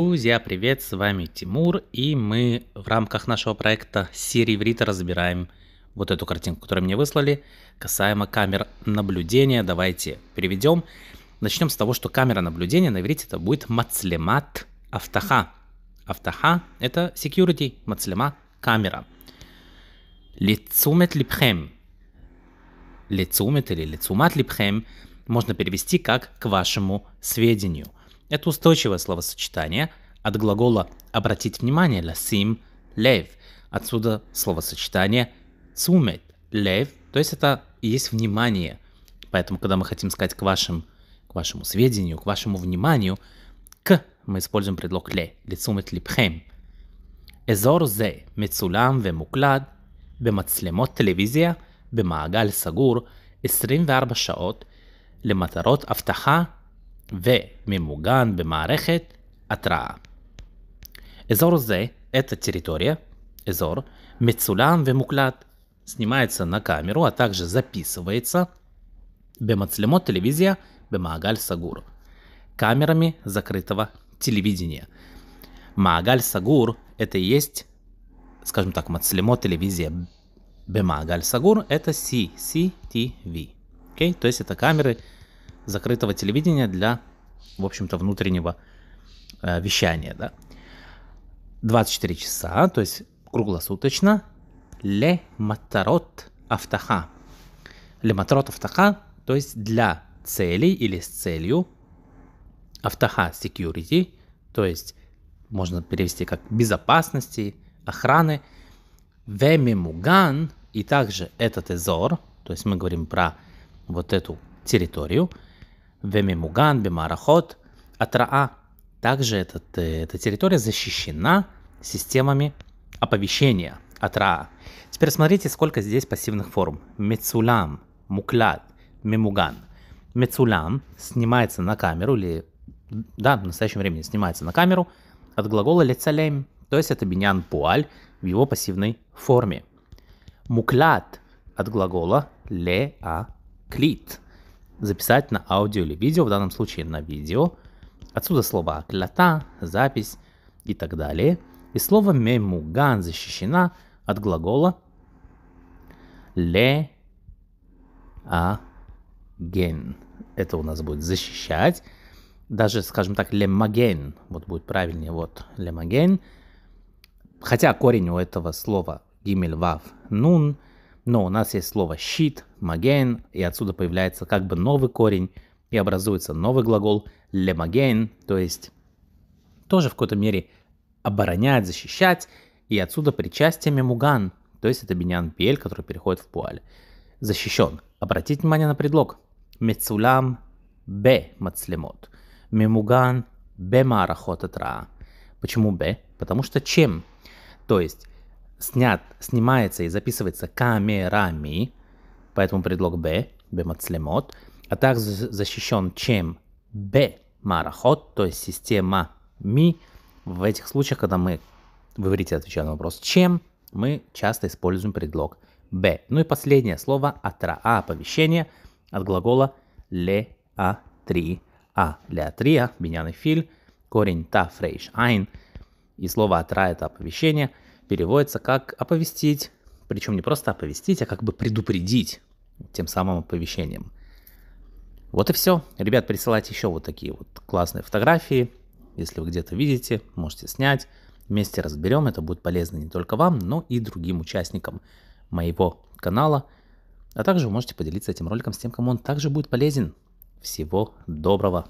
Друзья, привет, с вами Тимур, и мы в рамках нашего проекта Сири Иврита разбираем вот эту картинку, которую мне выслали, касаемо камер наблюдения. Давайте переведем. Начнем с того, что камера наблюдения на иврите это будет мацлемат автаха. Автаха – это security, мацлема – камера. Лицумет липхем. Лицумет или лицумат липхем можно перевести как «к вашему сведению». Это устойчивое словосочетание от глагола «обратить внимание» «ласим лев». Отсюда словосочетание «цумет лев», то есть это и есть внимание. Поэтому, когда мы хотим сказать к, вашим, к вашему сведению, к вашему вниманию, «к» мы используем предлог «ле», «лицумет липхем». אזור זה מצולם ומוקלד במצלמות טלוויזיה במעגל סגור 24 שעות למטרות אבטחה וממוגן במערכת התראה. אזור זה, это территория, אזור, מצולם ומוקלט, снимается на камеру, а также записывается במצלמות телевизия במעגל סגור, камерами закрытого телевидения. Маагаль Сагур – это и есть, скажем так, мацлемо телевизия Бемаагаль Сагур – это CCTV. Okay? То есть это камеры закрытого телевидения для, в общем-то, внутреннего э, вещания. Да? 24 часа, то есть круглосуточно. Ле матарот автаха. Ле матарот автаха, то есть для целей или с целью. Автаха security, то есть можно перевести как безопасности, охраны. Вемимуган, и также этот эзор, то есть мы говорим про вот эту территорию. Вемимуган, бемарахот, атраа. Также этот, эта территория защищена системами оповещения, атраа. Теперь смотрите, сколько здесь пассивных форм. Мецулам, муклад, мемуган. Мецулам снимается на камеру или да, в настоящем времени снимается на камеру – от глагола лецалем, то есть это бинян пуаль в его пассивной форме. Муклят от глагола ле а клит. Записать на аудио или видео, в данном случае на видео. Отсюда слово клята, запись и так далее. И слово мемуган защищена от глагола ле а ген. Это у нас будет защищать даже, скажем так, лемаген, вот будет правильнее, вот лемаген, хотя корень у этого слова гимель вав нун, но у нас есть слово щит, маген, и отсюда появляется как бы новый корень, и образуется новый глагол лемаген, то есть тоже в какой-то мере оборонять, защищать, и отсюда причастие мемуган, то есть это бинян пель, который переходит в пуаль. Защищен. Обратите внимание на предлог. Мецулам б мацлемот. Мемуган бемарахот атра. Почему б? Потому что чем? То есть снят, снимается и записывается камерами, поэтому предлог б, бемацлемот, а также защищен чем? Б марахот, то есть система ми. В этих случаях, когда мы в иврите отвечаем на вопрос чем, мы часто используем предлог б. Ну и последнее слово атра, а оповещение от глагола ле а три а для трия, бинян филь, корень та фрейш айн, и слово атра это оповещение, переводится как оповестить, причем не просто оповестить, а как бы предупредить тем самым оповещением. Вот и все. Ребят, присылайте еще вот такие вот классные фотографии. Если вы где-то видите, можете снять. Вместе разберем. Это будет полезно не только вам, но и другим участникам моего канала. А также вы можете поделиться этим роликом с тем, кому он также будет полезен. Всего доброго!